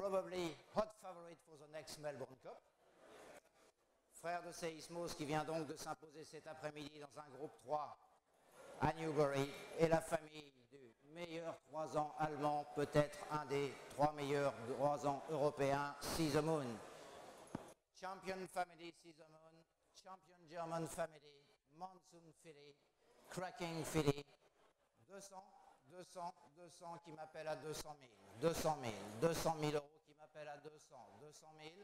probably hot favorite for the next Melbourne Cup. Frère de Seismos qui vient donc de s'imposer cet après-midi dans un groupe 3 à Newbury. Et la famille du meilleur 3 ans allemand, peut-être un des trois meilleurs 3 ans européens, See. Champion family See champion German family, Monsoon filly, cracking filly, 200, 200, 200 qui m'appelle à 200 000, 200 000, 200 000 euros 200, 200 000,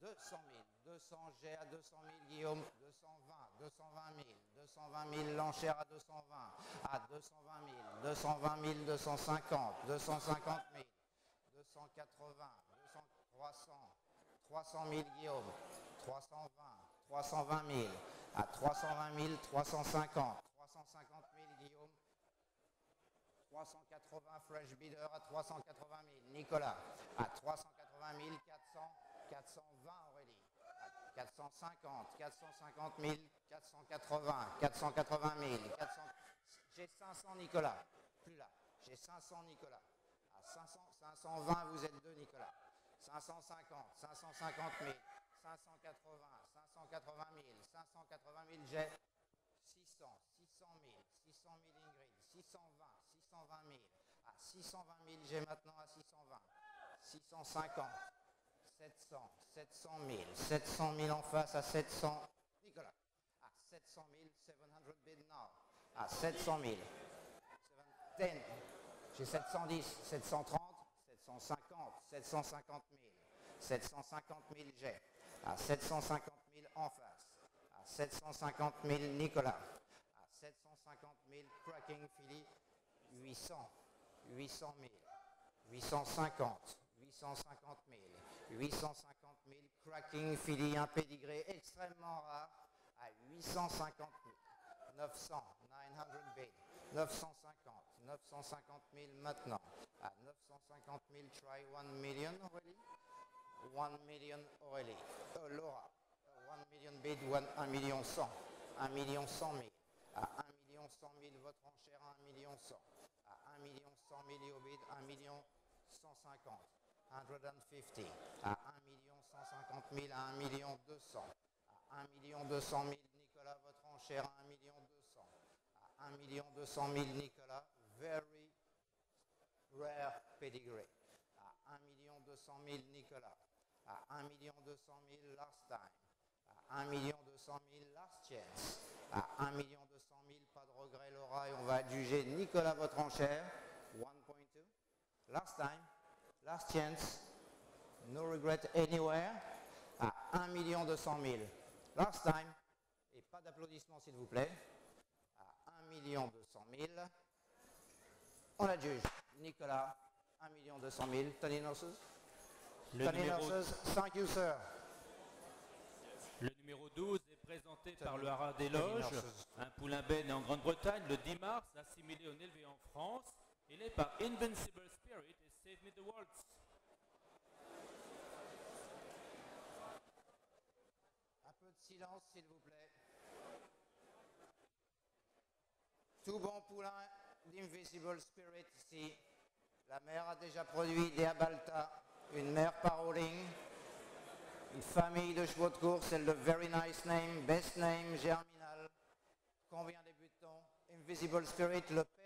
200 000, 200 G à 200 000 Guillaume, 220, 220 000, 220 000 l'enchère à 220, à 220 000, 220 000, 250, 250 000, 280, 200, 300, 300 000 Guillaume, 320, 320 000, à 320 000, 350, 350 000 Guillaume, 380 Fresh Bidder à 380 000. Nicolas à 380 000, 400, 420 Aurélie. À 450, 450 000, 480, 480 000, 400. J'ai 500 Nicolas. Plus là. J'ai 500 Nicolas. À 500, 520, vous êtes deux Nicolas. 550, 550 000, 580, 580 000, 580 000, j'ai 600, 600 000, 600 000 Ingrid, 620, 620 000. À 620 000, j'ai maintenant à 620. 650, 700, 700 000, 700 000 en face à 700. Nicolas, à 700 000, 700 bid now. À 700 000. 710. J'ai 710, 730, 750, 750 000. 750 000 j'ai. À 750 000 en face à 750 000 Nicolas, à 750 000 Cracking Philly, 800, 800 000, 850, 850 000, 850 000 Cracking Philly, un extrêmement rare, à 850 000, 900, 900 bid, 950, 950 000 maintenant, à 950 000 try 1 million Aurélie, 1 million Aurélie, euh, Laura, 1 million bid, 1 million 100, 1 million 100 000, à 1 million 100 000 votre enchère, 1 million 100, à 1 million 100 000 au bid, 1 million 150, 150, à 1 million 150 000, à 1 million 200, à 1 million 200 000 Nicolas votre enchère, 1 million 200, à 1 million 200 000 Nicolas, very rare pedigree, à 1 million 200 000 Nicolas, à 1 million 200 000 last time, à 1 million 200 000 last chance, à 1 million 200 000 pas de regret Laura et on va adjuger Nicolas votre enchère, 1.2, last time, last chance, no regret anywhere, à 1 million 200 000, last time, et pas d'applaudissements s'il vous plaît, à 1 million 200 000, on adjuge Nicolas, 1 million 200 000, Tony Nurses, Le Tony numéro, Nurses, thank you sir. le numéro 12 est présenté par le Haras des Loges, un poulain ben en Grande-Bretagne le 10 mars, assimilé en élevé en France. Il est par Invincible Spirit et Save Me the World. Un peu de silence, s'il vous plaît. Tout bon poulain d'Invisible Spirit ici. La mère a déjà produit des Abalta, une mère paroling, une famille de chevaux de course, c'est le Very Nice Name, Best Name, Germinal. Combien débutons Invisible Spirit, le de